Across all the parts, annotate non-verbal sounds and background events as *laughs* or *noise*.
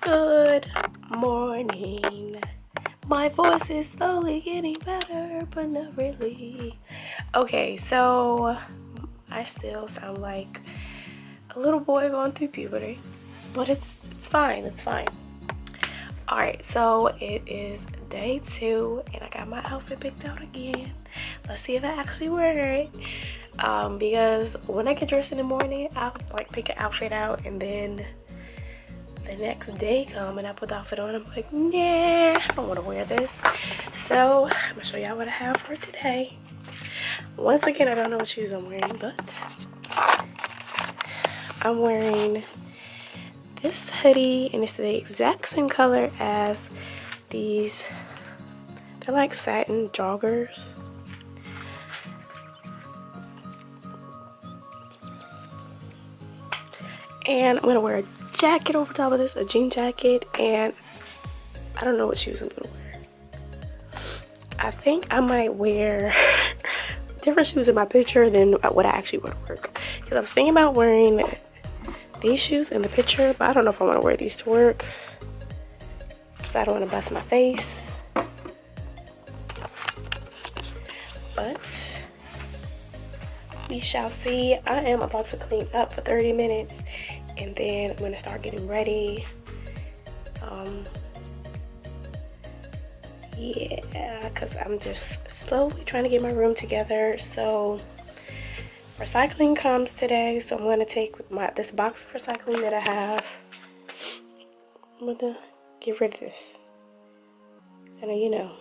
Good morning. My voice is slowly getting better, but not really. Okay, so I still sound like a little boy going through puberty, but it's it's fine. It's fine. All right, so it is day two, and I got my outfit picked out again. Let's see if I actually wear it. Um, because when I get dressed in the morning, I'll like pick an outfit out, and then the next day come and I put the outfit on. I'm like, nah, I don't want to wear this. So I'm gonna show y'all what I have for today. Once again, I don't know what shoes I'm wearing, but I'm wearing this hoodie and it's the exact same color as these they're like satin joggers and I'm gonna wear a jacket over top of this a jean jacket and I don't know what shoes I'm gonna wear I think I might wear *laughs* different shoes in my picture than what I actually want to work because I was thinking about wearing these shoes in the picture, but I don't know if I want to wear these to work because I don't want to bust my face. But we shall see. I am about to clean up for 30 minutes and then I'm to start getting ready. Um, yeah, because I'm just slowly trying to get my room together. So recycling comes today so i'm to take my this box of recycling that i have i'm to get rid of this and you know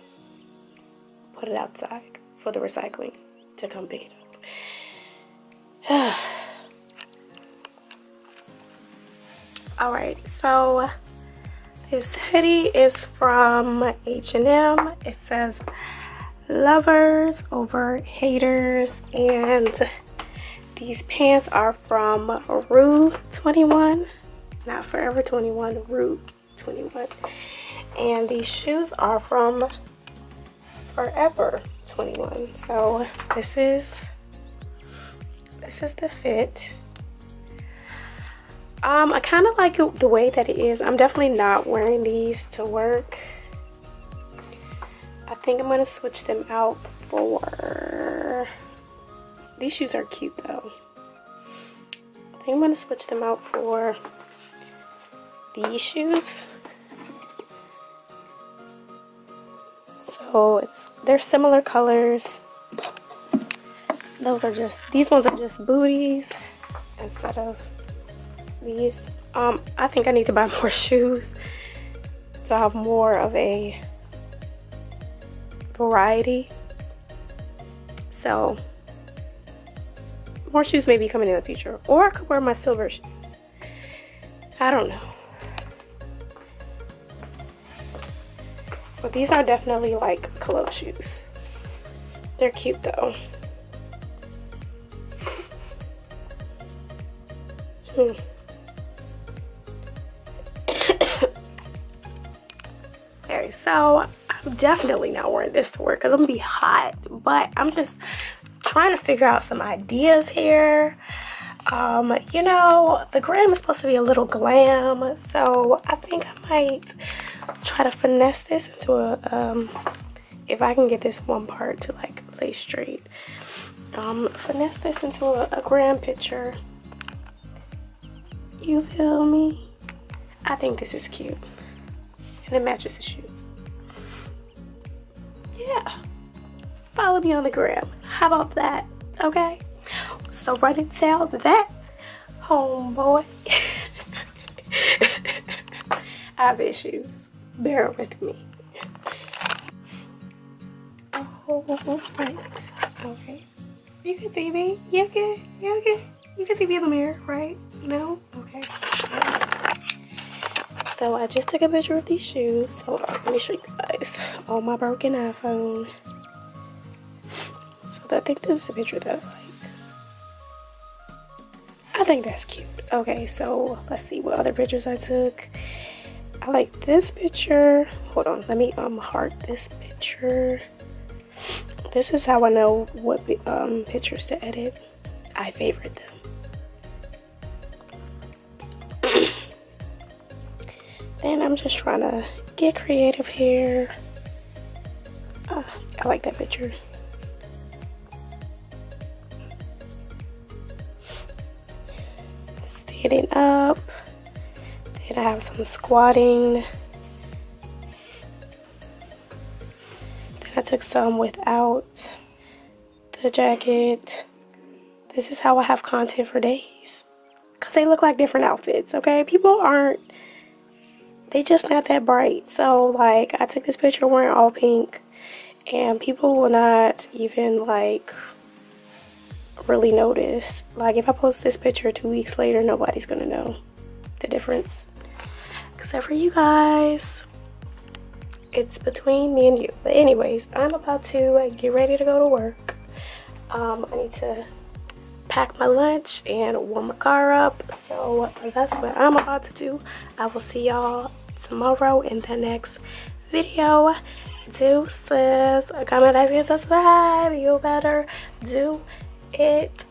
put it outside for the recycling to come pick it up all right so this hoodie is from h&m it says lovers over haters and these pants are from Rue 21, not Forever 21, Rue 21. And these shoes are from Forever 21. So this is this is the fit. Um, I kind of like it the way that it is. I'm definitely not wearing these to work. I think I'm gonna switch them out for these shoes are cute though. I think I'm gonna switch them out for these shoes. So it's they're similar colors. Those are just these ones are just booties instead of these. Um, I think I need to buy *laughs* more shoes to have more of a variety. So more shoes may be coming in the future. Or I could wear my silver shoes. I don't know. But these are definitely like club shoes. They're cute though. Hmm. So I'm definitely not wearing this to work because I'm gonna be hot. But I'm just trying to figure out some ideas here. Um, you know, the gram is supposed to be a little glam, so I think I might try to finesse this into a, um, if I can get this one part to like lay straight, um, finesse this into a, a gram picture. You feel me? I think this is cute. And it matches the shoes. Yeah follow me on the gram. How about that? Okay? So run and tell that homeboy. *laughs* I have issues. Bear with me. Oh, right. Okay. You can see me. You can. You can. You can see me in the mirror, right? No? Okay. So I just took a picture of these shoes. Hold on. Let me show you guys on my broken iPhone. So I think this is a picture that I like. I think that's cute. Okay, so let's see what other pictures I took. I like this picture. Hold on, let me um heart this picture. This is how I know what um pictures to edit. I favorite them. Then I'm just trying to get creative here. Uh, I like that picture. Standing up. Then I have some squatting. Then I took some without the jacket. This is how I have content for days. Because they look like different outfits, okay? People aren't they just not that bright. So like I took this picture wearing all pink and people will not even like really notice. Like if I post this picture two weeks later, nobody's gonna know the difference. Except for you guys. It's between me and you. But anyways, I'm about to get ready to go to work. Um, I need to pack my lunch and warm my car up. So that's what I'm about to do. I will see y'all tomorrow in the next video. Deuces. Comment, like, and subscribe. You better do it.